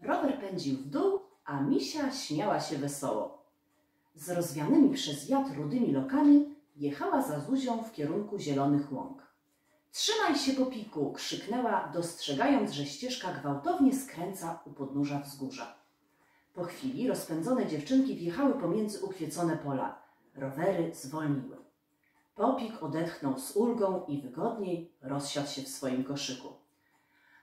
Rower pędził w dół, a misia śmiała się wesoło. Z rozwianymi przez wiatr rudymi lokami jechała za Zuzią w kierunku zielonych łąk. Trzymaj się, Popiku! krzyknęła, dostrzegając, że ścieżka gwałtownie skręca u podnóża wzgórza. Po chwili rozpędzone dziewczynki wjechały pomiędzy ukwiecone pola. Rowery zwolniły. Popik odetchnął z ulgą i wygodniej rozsiadł się w swoim koszyku.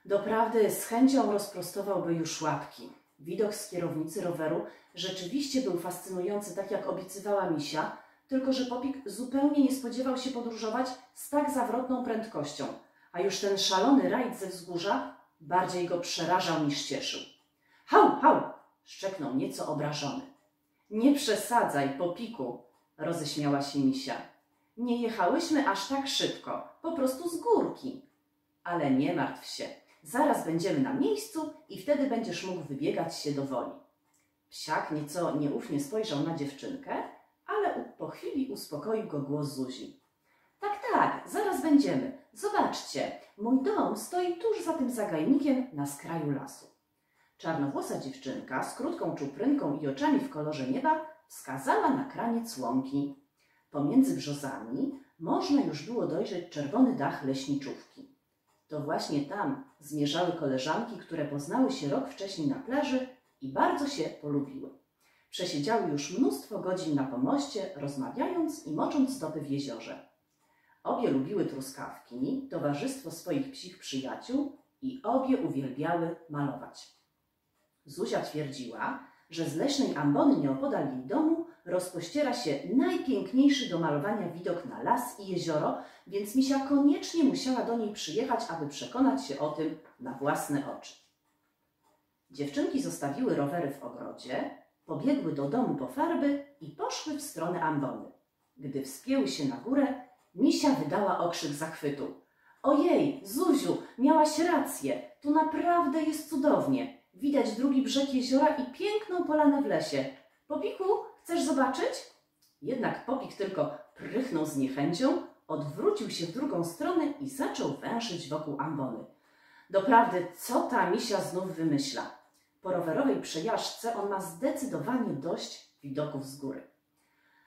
Doprawdy z chęcią rozprostowałby już łapki. Widok z kierownicy roweru rzeczywiście był fascynujący, tak jak obiecywała Misia, tylko że Popik zupełnie nie spodziewał się podróżować z tak zawrotną prędkością, a już ten szalony rajd ze wzgórza bardziej go przerażał niż cieszył. Hał, hał! szczeknął nieco obrażony. Nie przesadzaj, Popiku, roześmiała się Misia. Nie jechałyśmy aż tak szybko, po prostu z górki. Ale nie martw się, zaraz będziemy na miejscu i wtedy będziesz mógł wybiegać się do woli. Psiak nieco nieufnie spojrzał na dziewczynkę, ale po chwili uspokoił go głos Zuzi. Tak, tak, zaraz będziemy. Zobaczcie, mój dom stoi tuż za tym zagajnikiem na skraju lasu. Czarnowłosa dziewczynka z krótką czuprynką i oczami w kolorze nieba wskazała na kraniec łąki. Pomiędzy brzozami można już było dojrzeć czerwony dach leśniczówki. To właśnie tam zmierzały koleżanki, które poznały się rok wcześniej na plaży i bardzo się polubiły. Przesiedziały już mnóstwo godzin na pomoście, rozmawiając i mocząc stopy w jeziorze. Obie lubiły truskawki, towarzystwo swoich psich przyjaciół i obie uwielbiały malować. Zuzia twierdziła, że z leśnej ambony nieopodal jej domu rozpościera się najpiękniejszy do malowania widok na las i jezioro, więc Misia koniecznie musiała do niej przyjechać, aby przekonać się o tym na własne oczy. Dziewczynki zostawiły rowery w ogrodzie, pobiegły do domu po farby i poszły w stronę ambony. Gdy wspięły się na górę, Misia wydała okrzyk zachwytu. Ojej, Zuziu, miałaś rację, tu naprawdę jest cudownie. Widać drugi brzeg jeziora i piękną polanę w lesie. Popiku, chcesz zobaczyć? Jednak Popik tylko prychnął z niechęcią, odwrócił się w drugą stronę i zaczął węszyć wokół ambony. Doprawdy, co ta misia znów wymyśla? Po rowerowej przejażdżce on ma zdecydowanie dość widoków z góry.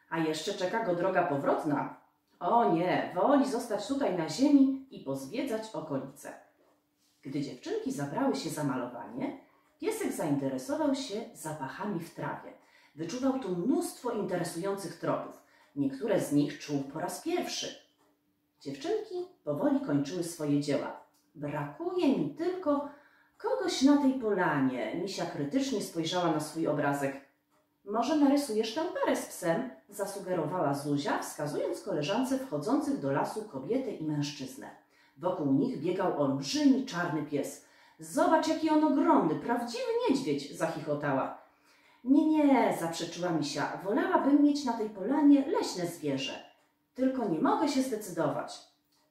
A jeszcze czeka go droga powrotna. O nie, woli zostać tutaj na ziemi i pozwiedzać okolice. Gdy dziewczynki zabrały się za malowanie, piesek zainteresował się zapachami w trawie. Wyczuwał tu mnóstwo interesujących tropów. Niektóre z nich czuł po raz pierwszy. Dziewczynki powoli kończyły swoje dzieła. Brakuje mi tylko kogoś na tej polanie. Misia krytycznie spojrzała na swój obrazek. Może narysujesz tę parę z psem? Zasugerowała Zuzia, wskazując koleżance wchodzących do lasu kobietę i mężczyznę. Wokół nich biegał olbrzymi czarny pies. Zobacz, jaki on ogromny, prawdziwy niedźwiedź, zachichotała. Nie, nie, zaprzeczyła Misia. Wolałabym mieć na tej polanie leśne zwierzę. Tylko nie mogę się zdecydować.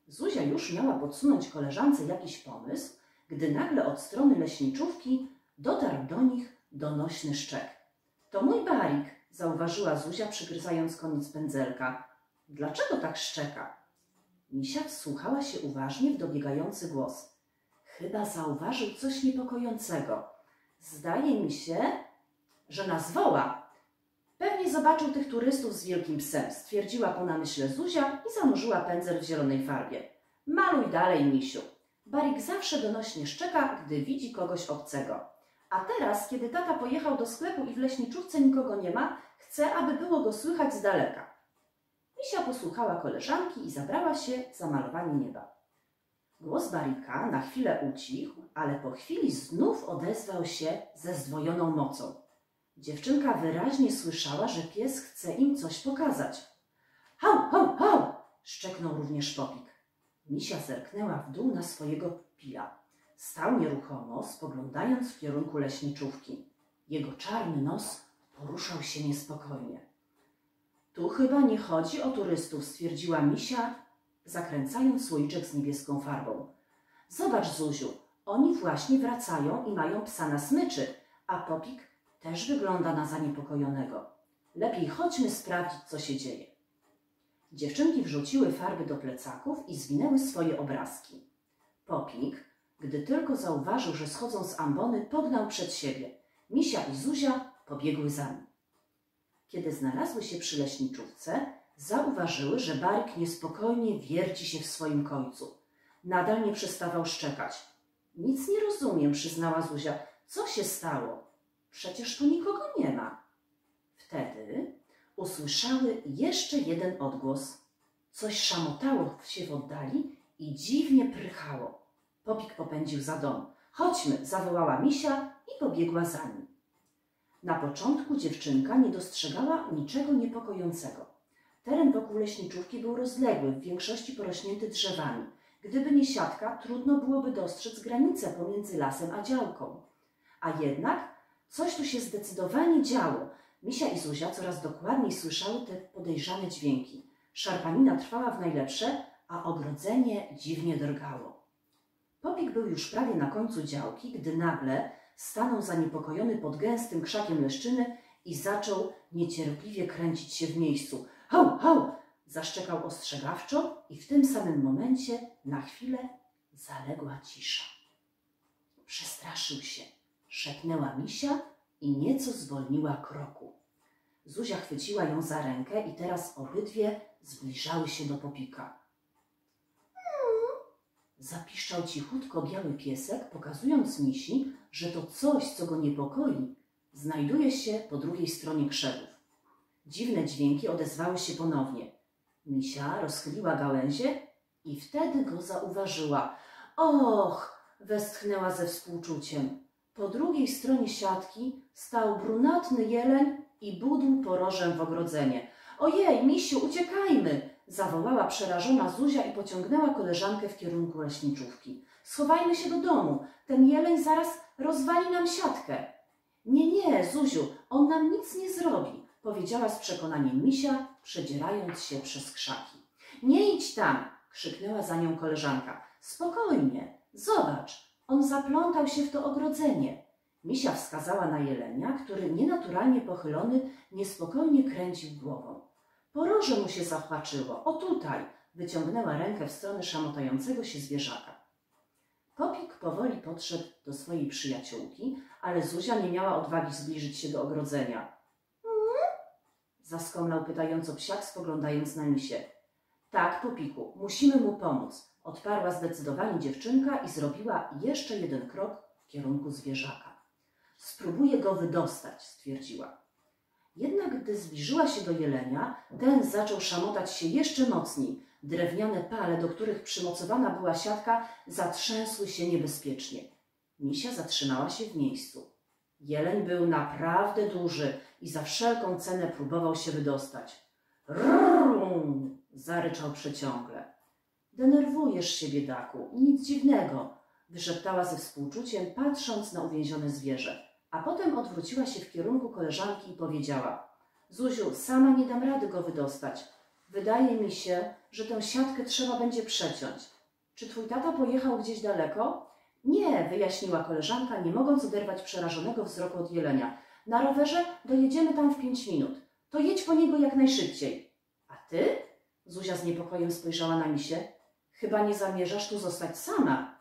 Zuzia już miała podsunąć koleżance jakiś pomysł, gdy nagle od strony leśniczówki dotarł do nich donośny szczek. To mój barik, zauważyła Zuzia, przygryzając koniec pędzelka. Dlaczego tak szczeka? Misia wsłuchała się uważnie w dobiegający głos. Chyba zauważył coś niepokojącego. Zdaje mi się, że nas woła. Pewnie zobaczył tych turystów z wielkim psem, stwierdziła po namyśle Zuzia i zanurzyła pędzel w zielonej farbie. Maluj dalej, misiu. Barik zawsze donośnie szczeka, gdy widzi kogoś obcego. A teraz, kiedy tata pojechał do sklepu i w leśniczówce nikogo nie ma, chce, aby było go słychać z daleka. Misia posłuchała koleżanki i zabrała się za malowanie nieba. Głos Barika na chwilę ucichł, ale po chwili znów odezwał się ze zdwojoną mocą. Dziewczynka wyraźnie słyszała, że pies chce im coś pokazać. Hał, hał, hał! szczeknął również Popik. Misia zerknęła w dół na swojego pila. Stał nieruchomo, spoglądając w kierunku leśniczówki. Jego czarny nos poruszał się niespokojnie. Tu chyba nie chodzi o turystów, stwierdziła Misia, zakręcając słoiczek z niebieską farbą. Zobacz, Zuziu, oni właśnie wracają i mają psa na smyczy, a Popik też wygląda na zaniepokojonego. Lepiej chodźmy sprawdzić, co się dzieje. Dziewczynki wrzuciły farby do plecaków i zwinęły swoje obrazki. Popik, Gdy tylko zauważył, że schodzą z ambony, pognał przed siebie. Misia i Zuzia pobiegły za nim. Kiedy znalazły się przy leśniczówce, zauważyły, że Baryk niespokojnie wierci się w swoim końcu. Nadal nie przestawał szczekać. Nic nie rozumiem, przyznała Zuzia. Co się stało? Przecież tu nikogo nie ma. Wtedy usłyszały jeszcze jeden odgłos. Coś szamotało się w oddali i dziwnie prychało. Popik popędził za dom. Chodźmy, zawołała misia i pobiegła za nim. Na początku dziewczynka nie dostrzegała niczego niepokojącego. Teren wokół leśniczówki był rozległy, w większości porośnięty drzewami. Gdyby nie siatka, trudno byłoby dostrzec granicę pomiędzy lasem a działką. A jednak coś tu się zdecydowanie działo. Misia i Zuzia coraz dokładniej słyszały te podejrzane dźwięki. Szarpanina trwała w najlepsze, a ogrodzenie dziwnie drgało. Popik był już prawie na końcu działki, gdy nagle stanął zaniepokojony pod gęstym krzakiem leszczyny i zaczął niecierpliwie kręcić się w miejscu. Hał, hał! Zaszczekał ostrzegawczo i w tym samym momencie na chwilę zaległa cisza. Przestraszył się, szepnęła misia i nieco zwolniła kroku. Zuzia chwyciła ją za rękę i teraz obydwie zbliżały się do popika. Zapiszczał cichutko biały piesek, pokazując misi, że to coś, co go niepokoi, znajduje się po drugiej stronie krzewów. Dziwne dźwięki odezwały się ponownie. Misia rozchyliła gałęzie i wtedy go zauważyła. Och! westchnęła ze współczuciem. Po drugiej stronie siatki stał brunatny jeleń i budł porożem w ogrodzenie. Ojej, misiu, uciekajmy! zawołała przerażona Zuzia i pociągnęła koleżankę w kierunku leśniczówki. Schowajmy się do domu, ten jeleń zaraz rozwali nam siatkę. Nie, nie, Zuziu, on nam nic nie zrobi, powiedziała z przekonaniem misia, przedzierając się przez krzaki. Nie idź tam, krzyknęła za nią koleżanka. Spokojnie, zobacz, on zaplątał się w to ogrodzenie. Misia wskazała na jelenia, który nienaturalnie pochylony niespokojnie kręcił głową. Poroże mu się zachwaczyło. O tutaj! Wyciągnęła rękę w stronę szamotającego się zwierzaka. Popik powoli podszedł do swojej przyjaciółki, ale Zuzia nie miała odwagi zbliżyć się do ogrodzenia. Zaskomlał pytająco psiak, spoglądając na misie. Tak, Popiku, musimy mu pomóc. Odparła zdecydowanie dziewczynka i zrobiła jeszcze jeden krok w kierunku zwierzaka. Spróbuję go wydostać, stwierdziła. Jednak gdy zbliżyła się do jelenia, ten zaczął szamotać się jeszcze mocniej. Drewniane pale, do których przymocowana była siatka, zatrzęsły się niebezpiecznie. Misia zatrzymała się w miejscu. Jeleń był naprawdę duży i za wszelką cenę próbował się wydostać. Rrrrum! zaryczał przeciągle. Denerwujesz się, biedaku, nic dziwnego, wyszeptała ze współczuciem, patrząc na uwięzione zwierzę a potem odwróciła się w kierunku koleżanki i powiedziała: Zuziu, sama nie dam rady go wydostać. Wydaje mi się, że tę siatkę trzeba będzie przeciąć. Czy twój tata pojechał gdzieś daleko? Nie, wyjaśniła koleżanka, nie mogąc oderwać przerażonego wzroku od jelenia. Na rowerze dojedziemy tam w pięć minut. To jedź po niego jak najszybciej. A ty? Zuzia z niepokojem spojrzała na misie. Chyba nie zamierzasz tu zostać sama.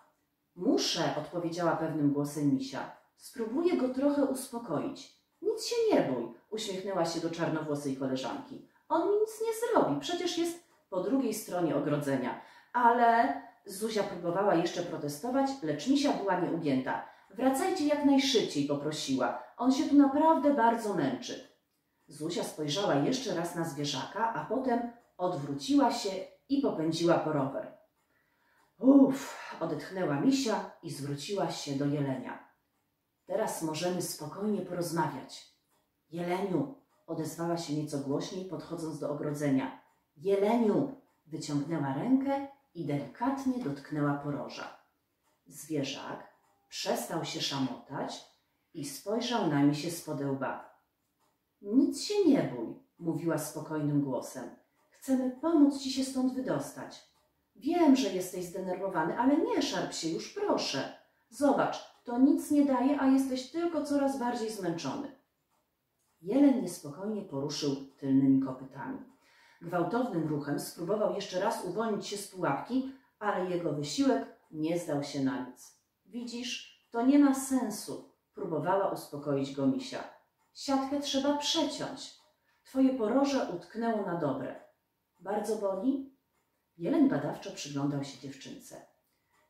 Muszę, odpowiedziała pewnym głosem misia. Spróbuję go trochę uspokoić. Nic się nie bój, uśmiechnęła się do czarnowłosej koleżanki. On mi nic nie zrobi, przecież jest po drugiej stronie ogrodzenia. Ale Zuzia próbowała jeszcze protestować, lecz misia była nieugięta. Wracajcie jak najszybciej, poprosiła. On się tu naprawdę bardzo męczy. Zuzia spojrzała jeszcze raz na zwierzaka, a potem odwróciła się i popędziła po rower. Uff, odetchnęła misia i zwróciła się do jelenia. Teraz możemy spokojnie porozmawiać. Jeleniu, odezwała się nieco głośniej, podchodząc do ogrodzenia. Jeleniu, wyciągnęła rękę i delikatnie dotknęła poroża. Zwierzak przestał się szamotać i spojrzał na mnie się z podełba. Nic się nie bój, mówiła spokojnym głosem. Chcemy pomóc ci się stąd wydostać. Wiem, że jesteś zdenerwowany, ale nie szarp się już, proszę. Zobacz, to nic nie daje, a jesteś tylko coraz bardziej zmęczony. Jeleń niespokojnie poruszył tylnymi kopytami. Gwałtownym ruchem spróbował jeszcze raz uwolnić się z pułapki, ale jego wysiłek nie zdał się na nic. Widzisz, to nie ma sensu, próbowała uspokoić go Misia. Siatkę trzeba przeciąć. Twoje poroże utknęło na dobre. Bardzo boli? Jeleń badawczo przyglądał się dziewczynce.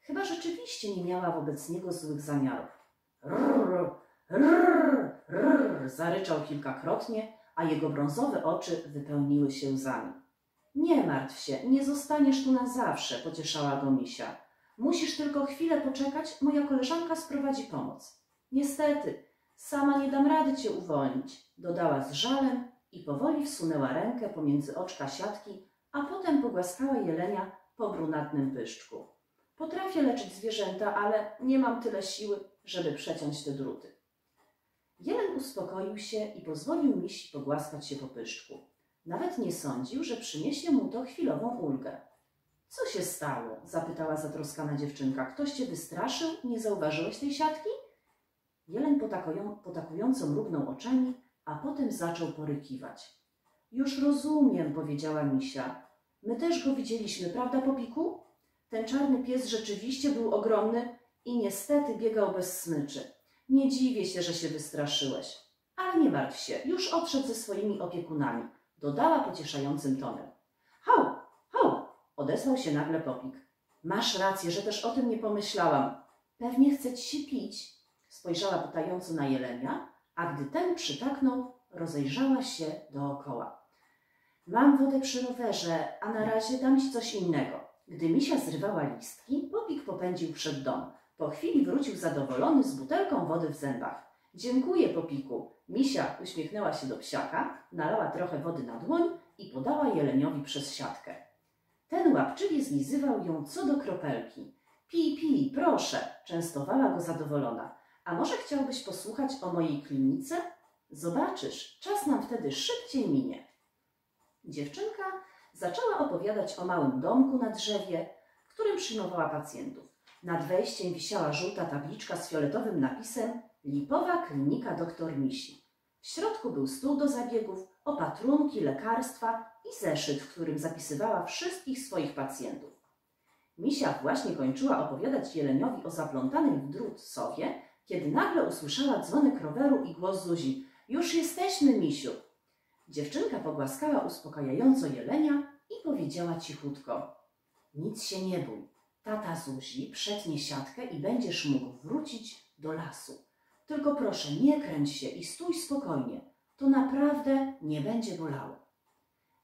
Chyba rzeczywiście nie miała wobec niego złych zamiarów. Rrr, rrr, rrr, zaryczał kilkakrotnie, a jego brązowe oczy wypełniły się łzami. Nie martw się, nie zostaniesz tu na zawsze, pocieszała go Misia. Musisz tylko chwilę poczekać, moja koleżanka sprowadzi pomoc. Niestety, sama nie dam rady cię uwolnić, dodała z żalem i powoli wsunęła rękę pomiędzy oczka siatki, a potem pogłaskała jelenia po brunatnym pyszczku. Potrafię leczyć zwierzęta, ale nie mam tyle siły, żeby przeciąć te druty. Jeleń uspokoił się i pozwolił misi pogłaskać się po pyszczku. Nawet nie sądził, że przyniesie mu to chwilową ulgę. Co się stało? zapytała zatroskana dziewczynka. Ktoś cię wystraszył? Nie zauważyłeś tej siatki? Jeleń potakują, potakująco mrugnął oczami, a potem zaczął porykiwać. Już rozumiem, powiedziała misia. My też go widzieliśmy, prawda, Popiku? Ten czarny pies rzeczywiście był ogromny i niestety biegał bez smyczy. Nie dziwię się, że się wystraszyłeś. Ale nie martw się, już odszedł ze swoimi opiekunami, dodała pocieszającym tonem. Hał, hał, odezwał się nagle Popik. Masz rację, że też o tym nie pomyślałam. Pewnie chce ci się pić. Spojrzała pytająco na jelenia, a gdy ten przytaknął, rozejrzała się dookoła. Mam wodę przy rowerze, a na razie dam ci coś innego. Gdy misia zrywała listki, Popik popędził przed dom. Po chwili wrócił zadowolony z butelką wody w zębach. Dziękuję, Popiku. Misia uśmiechnęła się do psiaka, nalała trochę wody na dłoń i podała jeleniowi przez siatkę. Ten łapczywie zlizywał ją co do kropelki. Pij, pij, proszę, częstowała go zadowolona. A może chciałbyś posłuchać o mojej klinice? Zobaczysz, czas nam wtedy szybciej minie. Dziewczynka zaczęła opowiadać o małym domku na drzewie, którym przyjmowała pacjentów. Nad wejściem wisiała żółta tabliczka z fioletowym napisem Lipowa Klinika Doktor Misi. W środku był stół do zabiegów, opatrunki, lekarstwa i zeszyt, w którym zapisywała wszystkich swoich pacjentów. Misia właśnie kończyła opowiadać Jeleniowi o zaplątanej w drut sowie, kiedy nagle usłyszała dzwonek roweru i głos Zuzi. Już jesteśmy, Misiu! Dziewczynka pogłaskała uspokajająco Jelenia i powiedziała cichutko. Nic się nie bój. Tata Zuzi przetnie siatkę i będziesz mógł wrócić do lasu. Tylko proszę, nie kręć się i stój spokojnie. To naprawdę nie będzie bolało.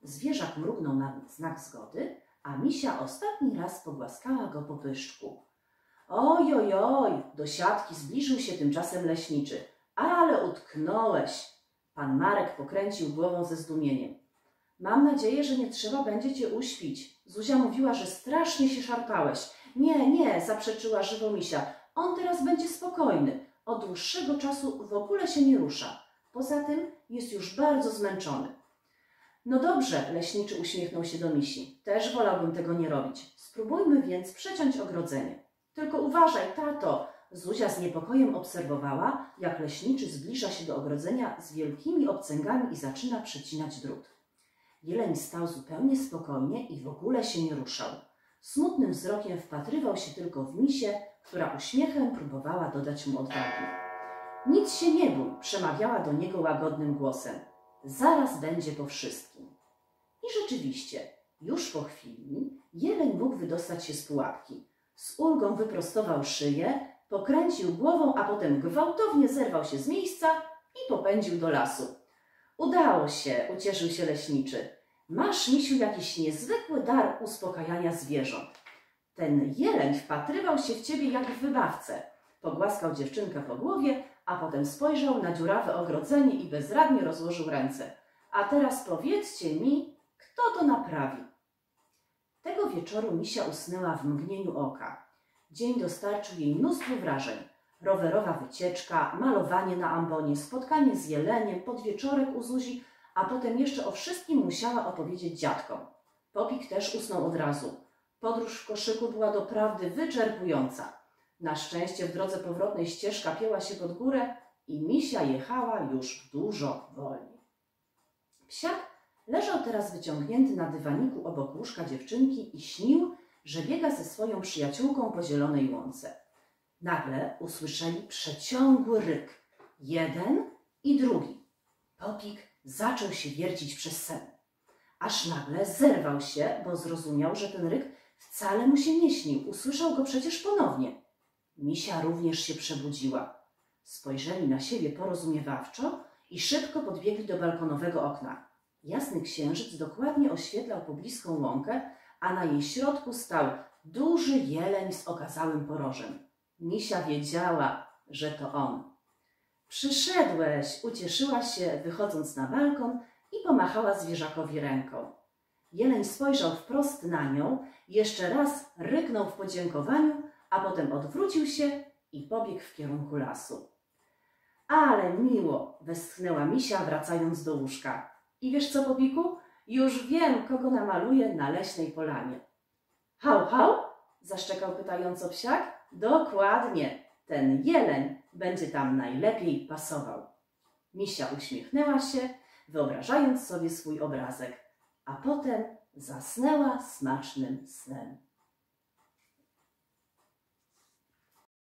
Zwierzak mrugnął na znak zgody, a misia ostatni raz pogłaskała go po pyszczku. Oj, oj, oj, do siatki zbliżył się tymczasem leśniczy. Ale utknąłeś. Pan Marek pokręcił głową ze zdumieniem. Mam nadzieję, że nie trzeba będzie cię uśpić. Zuzia mówiła, że strasznie się szarpałeś. Nie, nie, zaprzeczyła żywo misia. On teraz będzie spokojny. Od dłuższego czasu w ogóle się nie rusza. Poza tym jest już bardzo zmęczony. No dobrze, leśniczy uśmiechnął się do misi. Też wolałbym tego nie robić. Spróbujmy więc przeciąć ogrodzenie. Tylko uważaj, tato! Zuzia z niepokojem obserwowała, jak leśniczy zbliża się do ogrodzenia z wielkimi obcęgami i zaczyna przecinać drut. Jeleń stał zupełnie spokojnie i w ogóle się nie ruszał. Smutnym wzrokiem wpatrywał się tylko w misie, która uśmiechem próbowała dodać mu odwagi. Nic się nie bój, przemawiała do niego łagodnym głosem. Zaraz będzie po wszystkim. I rzeczywiście, już po chwili jeleń mógł wydostać się z pułapki. Z ulgą wyprostował szyję, pokręcił głową, a potem gwałtownie zerwał się z miejsca i popędził do lasu. Udało się, ucieszył się leśniczy. Masz, misiu, jakiś niezwykły dar uspokajania zwierząt. Ten jeleń wpatrywał się w ciebie jak w wybawcę. Pogłaskał dziewczynkę po głowie, a potem spojrzał na dziurawe ogrodzenie i bezradnie rozłożył ręce. A teraz powiedzcie mi, kto to naprawi? Tego wieczoru misia usnęła w mgnieniu oka. Dzień dostarczył jej mnóstwo wrażeń. Rowerowa wycieczka, malowanie na ambonie, spotkanie z jeleniem, podwieczorek u Zuzi, a potem jeszcze o wszystkim musiała opowiedzieć dziadkom. Popik też usnął od razu. Podróż w koszyku była doprawdy wyczerpująca. Na szczęście w drodze powrotnej ścieżka pięła się pod górę i misia jechała już dużo wolniej. Psiak leżał teraz wyciągnięty na dywaniku obok łóżka dziewczynki i śnił, że biega ze swoją przyjaciółką po zielonej łące. Nagle usłyszeli przeciągły ryk. Jeden i drugi. Popik zaczął się wiercić przez sen. Aż nagle zerwał się, bo zrozumiał, że ten ryk wcale mu się nie śnił. Usłyszał go przecież ponownie. Misia również się przebudziła. Spojrzeli na siebie porozumiewawczo i szybko podbiegli do balkonowego okna. Jasny księżyc dokładnie oświetlał pobliską łąkę, a na jej środku stał duży jeleń z okazałym porożem. Misia wiedziała, że to on. Przyszedłeś, ucieszyła się, wychodząc na balkon i pomachała zwierzakowi ręką. Jeleń spojrzał wprost na nią, jeszcze raz ryknął w podziękowaniu, a potem odwrócił się i pobiegł w kierunku lasu. Ale miło, westchnęła misia, wracając do łóżka. I wiesz co, Popiku? Już wiem, kogo namaluję na leśnej polanie. Hał, hał? zaszczekał pytająco psiak. Dokładnie, ten jeleń będzie tam najlepiej pasował. Misia uśmiechnęła się, wyobrażając sobie swój obrazek, a potem zasnęła smacznym snem.